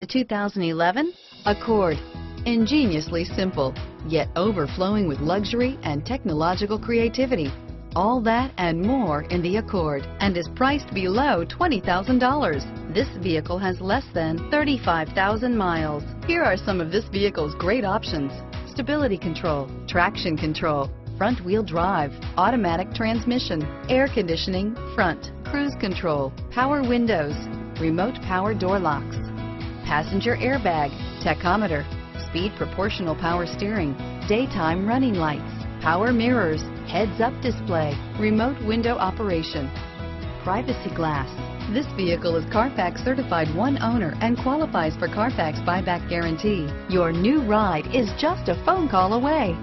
The 2011 Accord. Ingeniously simple, yet overflowing with luxury and technological creativity. All that and more in the Accord and is priced below $20,000. This vehicle has less than 35,000 miles. Here are some of this vehicle's great options. Stability control, traction control, front wheel drive, automatic transmission, air conditioning, front, cruise control, power windows, remote power door locks, passenger airbag, tachometer, speed proportional power steering, daytime running lights, power mirrors, heads-up display, remote window operation, privacy glass. This vehicle is Carfax certified one owner and qualifies for Carfax buyback guarantee. Your new ride is just a phone call away.